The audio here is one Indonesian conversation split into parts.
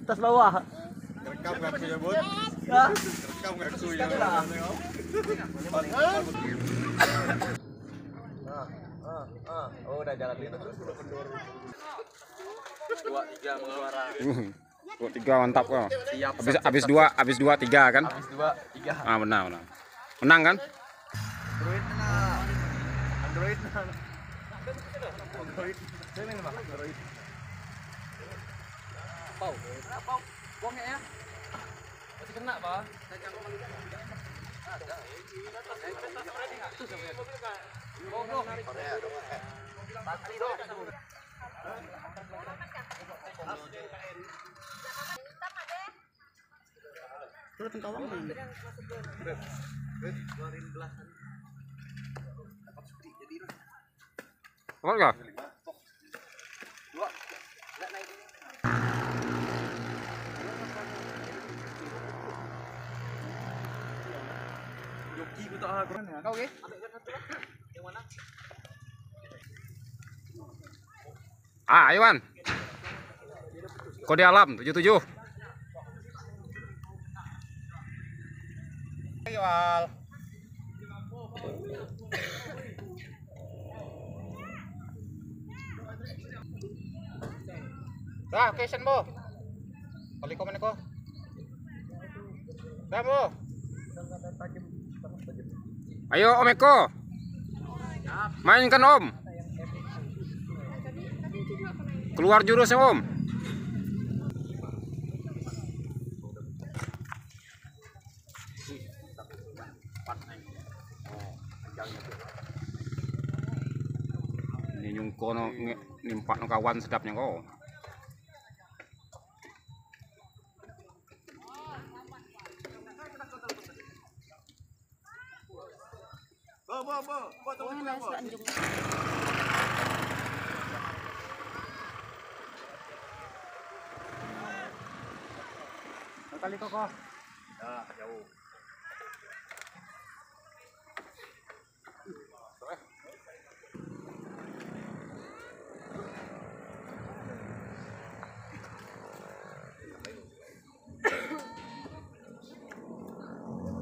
Atas bawah. Rekam ngaku ya. Ya. Rekam ngaku ya. Oh, udah jalan itu. Dua tiga mengeluara. Dua tiga mantap kok. Siap. Habis habis dua habis dua tiga kan? Habis dua tiga. Ah benar benar. Menang kan? Android nah. Android nah. Android. Sini nih, Mas. Android. Pau. Pau. Buangnya ya. Masih kena, Pak. Apa enggak? Mana? Ah, Iwan. Kode alam 77. Iwal. Dah, oke, ko. Dah. Ayo Om Eko. Mainkan Om. Keluar jurusnya Om. Ini nyungko no nge- nimpak kawan sedapnya kok. Bo, bo, bo. Bo, tunggu dulu, bo. Kali kok kok. Dah, jauh.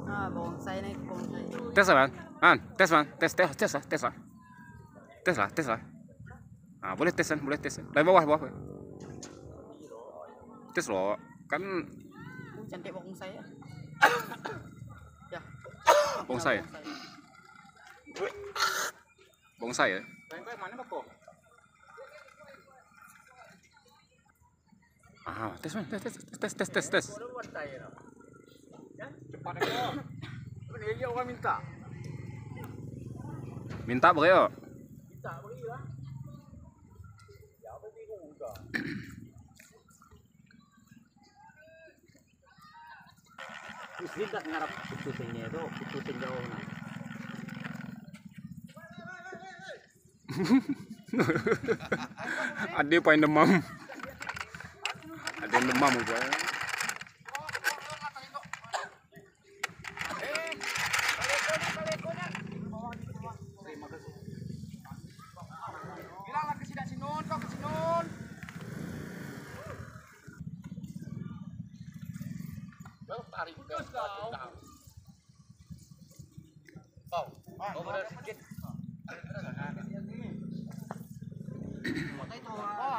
Ah, bonsai naik bonsai. Tes lah, Man. Tes, Man. Tes, tes, tes lah, tes lah. Tes lah, tes lah. Ah, boleh tes kan, boleh tes. Dari bawah, bawah. Tes loh. Kan cantik bonsai ya. ya. Bonsai ya? bonsai ya. Lain kau mana kok? Ah, tes, Man. Tes, tes, tes, tes, tes, tes. Cepat kok. Ini dia orang minta. Minta beri yuk. Minta lah. Ya, apa bingung udah. Tidak ngarap putusnya itu putusin jauh nah. Demam. Ada yang demam gue. Bilang lah ke sini sinun, kau ke sinun. Kau tarik kau. Kau, kau benar sikit. Oh,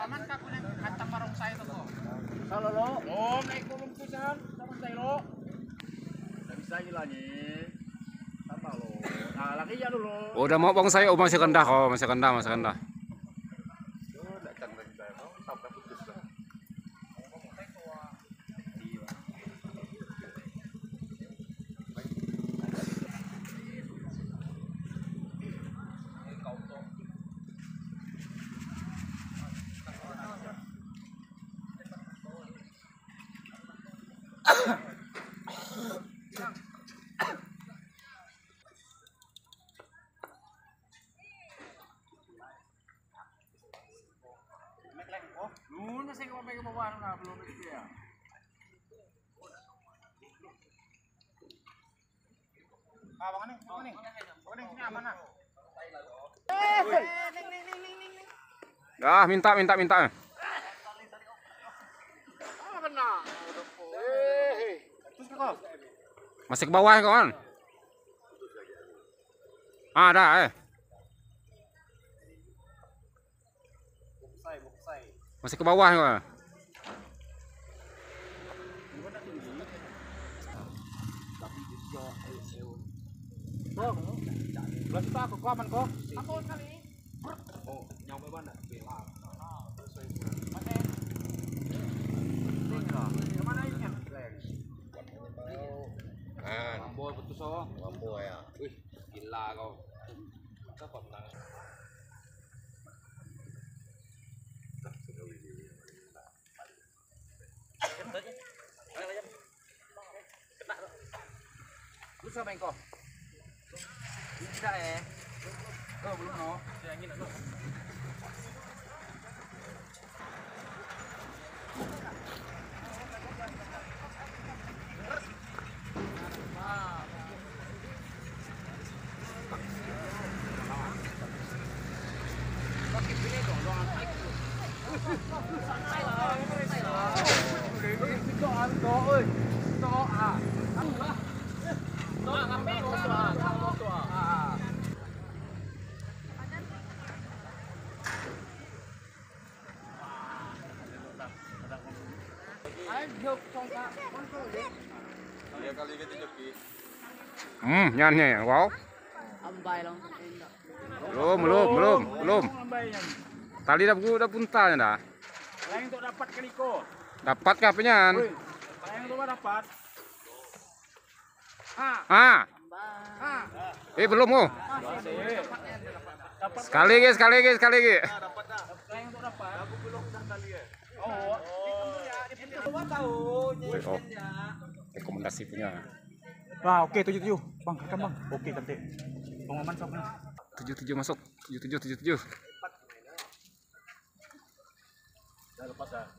aman saya. Oh, saya bisa lo. Lagi ya dulu. Udah mau bonsai, oh masih rendah kok, masih rendah, masih rendah. Na saya may gumawa na belum itu ya. Ah, nih, nih. Bang nih, ini aman ah. Ah, minta minta minta. Ah. Eh. Masih ke bawah kawan. Ah, ada eh. Masih ke bawah. Kok? Belas kita aku kok kok. Aku kali. Oh. Mana? Ah, betul so. ya. Wih, gila kau. Apa menang? Lu sama engkau? Tidak eh. Oh, belum no. Yang ini no. Tiga kali kita joki. Hmm, nyanyi. Wow. Ambay lang. Belum, belum, belum, belum. Tali dah dah puntalnya dah. Lain untuk dapat keliko. Dapat kah penyan? Dapat. Ah, Ah, ah. eh belum oh. Sekali lagi, sekali lagi, sekali lagi. lain untuk dapat. Aku belum kali ya. Oh, Oh, rekomendasi punya. Wah, oke tujuh tujuh, bang, rekam bang. Oke nanti. Bang Maman sok nih. Tujuh tujuh masuk. Tujuh tujuh tujuh tujuh. Udah lepas dah.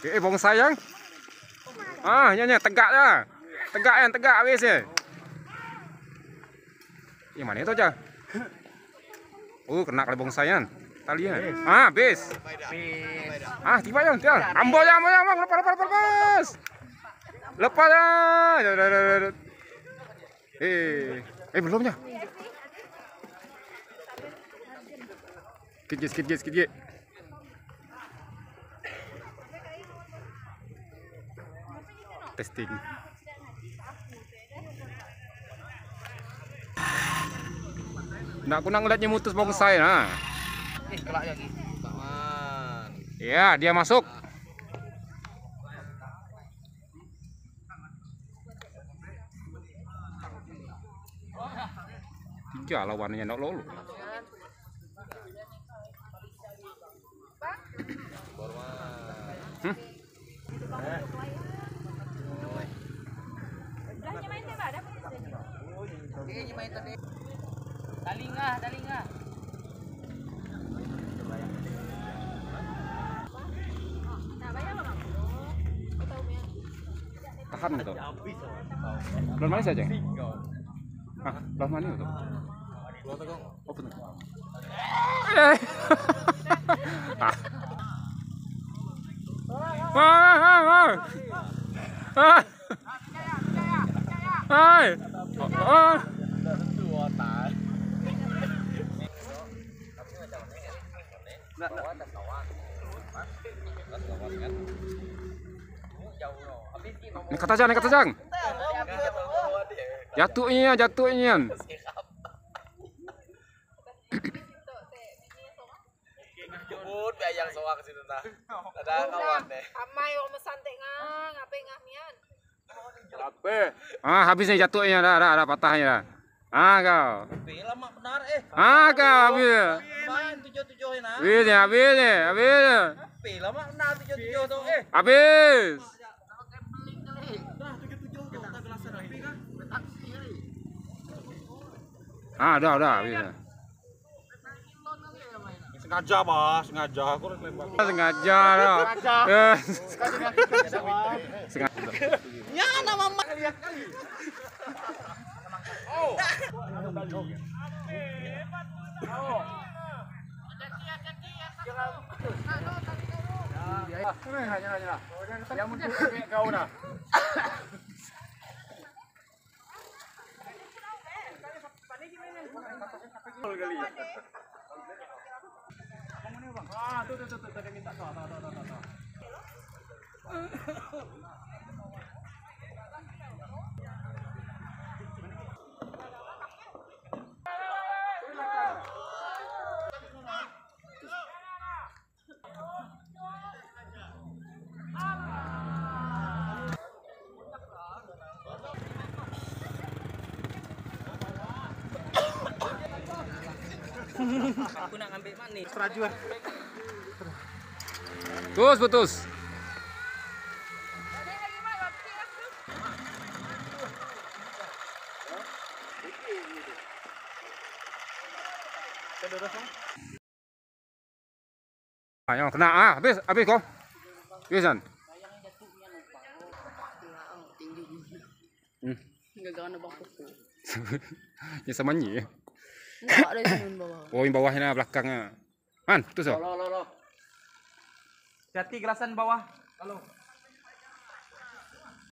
Eh, bong sayang. Ah, nyanyi tegak ya. Tegak yang tegak habis ya. Yang mana itu aja? Oh, kena kali bong sayang. Talinya. Ah, habis. Ah, tiba yang, tiba. Ambo ya, ambo ya, bang. Lepas, lepas, lepas, lepas. Ya. Eh, eh belum ya? Sikit, sikit, sikit. Testing. Nak aku nak ngeliatnya mutus bonsai nah. Ya, dia masuk. Tiga lawannya nak lolo. Dalingah, dalingah. Tahan itu. Belum mana saja? Ah, belum mana itu? Oh. Eh. Ah. Ah, Ah. Hai. Ah. Ini kata jang, ini kata jang. Jatuhnya, jatuhnya. Yang soak ke situ tah. Ada kawan deh. Amay kok mesantik nga, ngapain ngah mian. Apa? Ah, habis nih jatuhnya, dah, dah, dah patahnya. Dah. Ah kau. Lama benar eh. Ah kau habis. Main tujuh-tujuhin ah. Habis ni, habis ni, habis ni. Tapi lama benar tujuh-tujuh tuh eh. Habis. Ah, dah, dah, habis. Sengaja mas, sengaja. Aku harus lempar. Sengaja dah. Eh, Sengaja. Yang untuk kau dah. Ah, tu tu tu tu dia minta tu. Tu tu tu tu. Aku nak ambil manis. Terus putus. Yang kena ah, habis, habis kau. Habis? Tinggi. Hmm. Gagawa na bang? Yang sama ni. Enggak ada yang bawah. Oh, yang bawahnya belakangnya. Man, putus oh. Lo lo lo. Jati gelasan bawah. Halo.